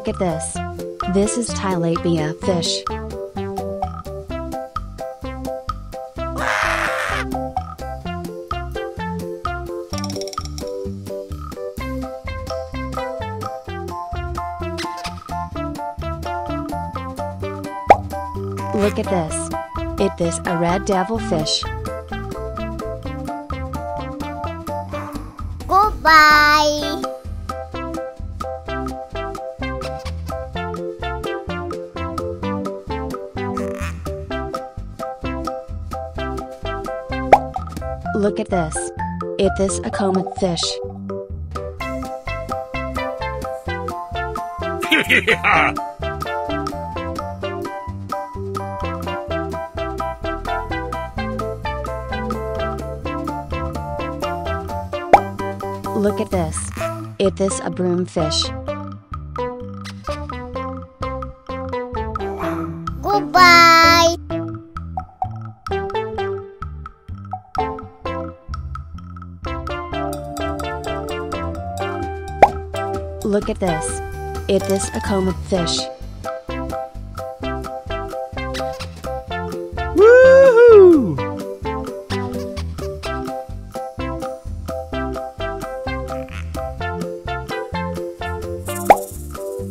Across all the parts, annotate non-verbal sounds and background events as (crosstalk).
Look at this. This is tilapia fish. Look at this. It is a red devil fish. Goodbye. Look at this. It is a comet fish. yeah! (laughs) Look at this. It is a broom Look at this. It is a comet fish.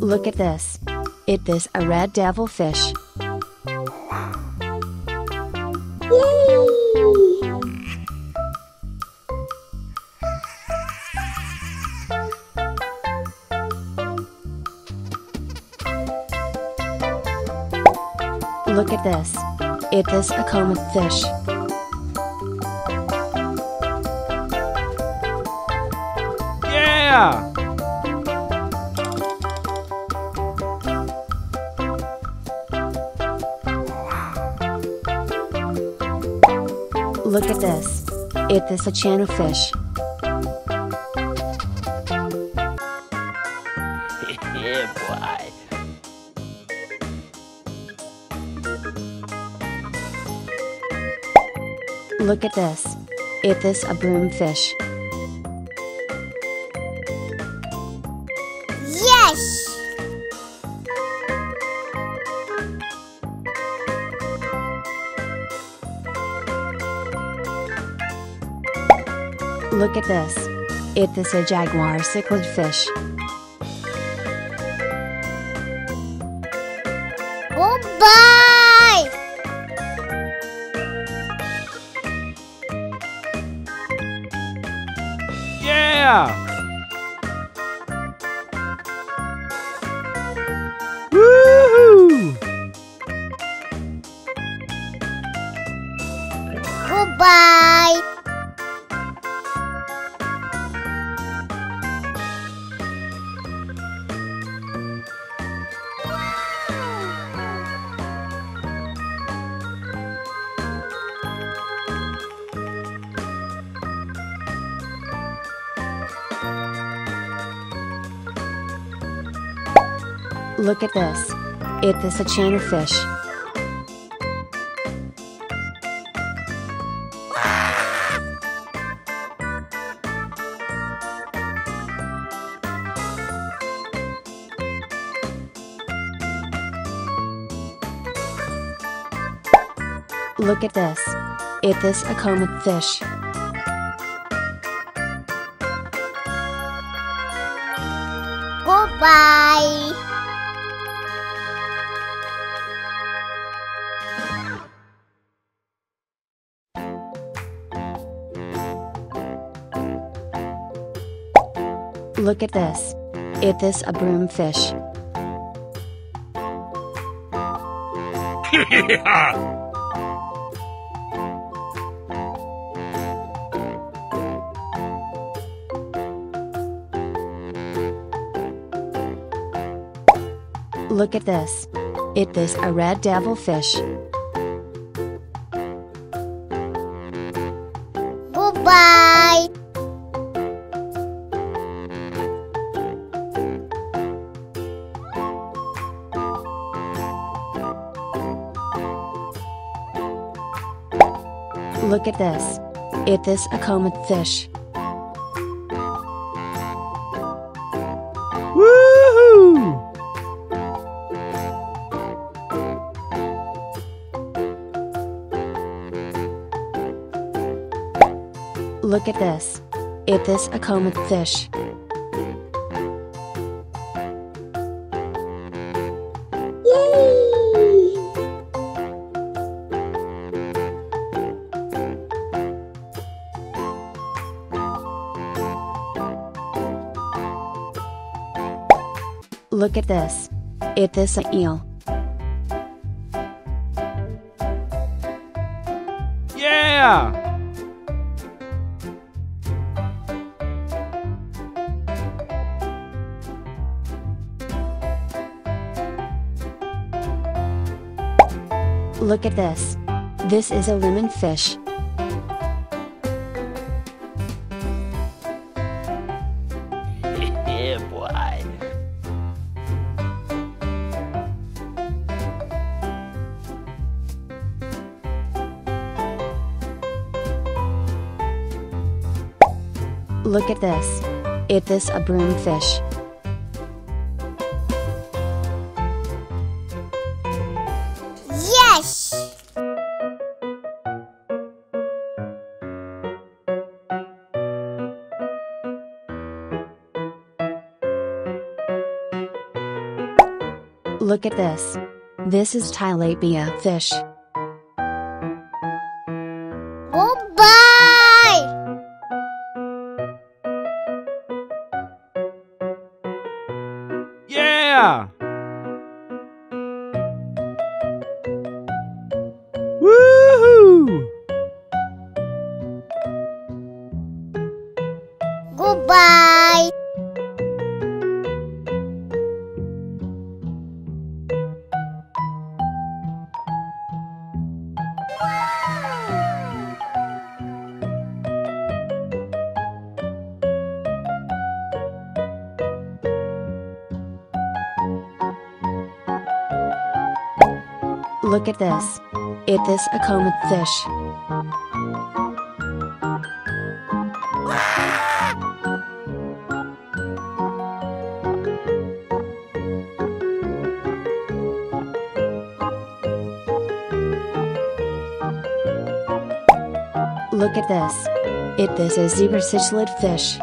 Look at this. It is a red devil fish. Look at this. It is a comet fish. Yeah! Look at this. It is a channel fish. Look at this. It is a broom fish. Yes. Look at this. It is a jaguar cichlid fish. Yeah! Look at this. It is a channel fish. Look at this. It is a comet fish. Goodbye. Look at this. It is a broom fish. (laughs) Look at this. It is a red devil fish. look at this. It is a comet fish. Woohoo! Look at this. It is a comet fish. Yay! Look at this. It is a eel. Yeah! Look at this. This is a lemon fish. (laughs) yeah, boy. Look at this. It is a broom fish. Yes. Look at this. This is tilapia fish. Yeah! Look at this. It is a comet fish. Look at this. It is a zebra cichlid fish.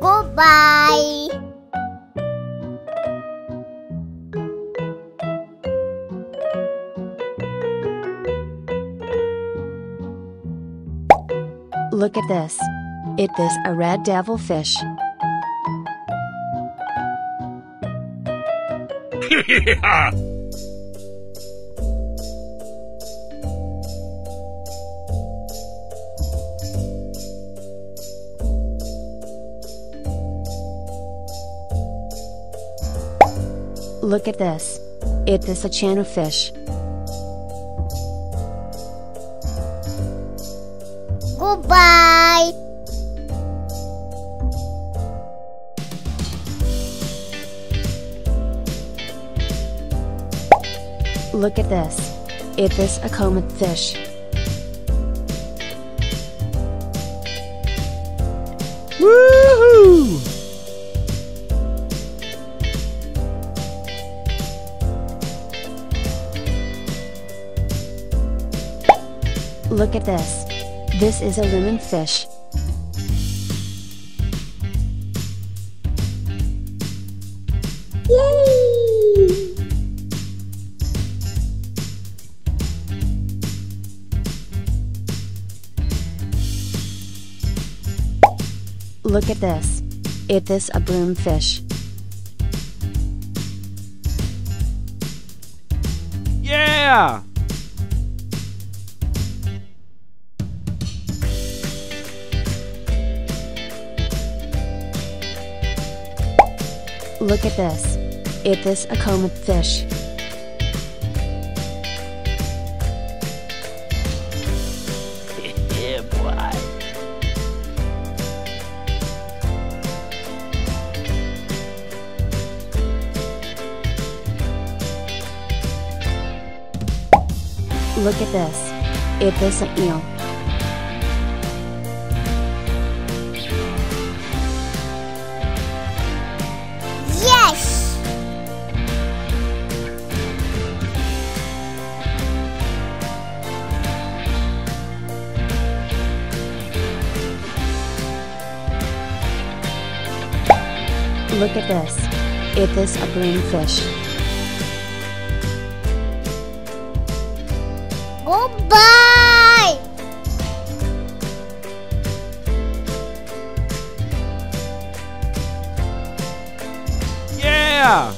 Goodbye. Look at this. It is a red devil fish. (laughs) Look at this. It is a channel fish. Goodbye. Look at this. It is a comet fish. Woohoo! Look at this. This is a lemon fish. Yay! Look at this. It is a broom fish. Yeah! Look at this. It is a comet fish. (laughs) yeah, boy. Look at this. It is an eel. Look at this. Is this a green fish? Goodbye. Yeah!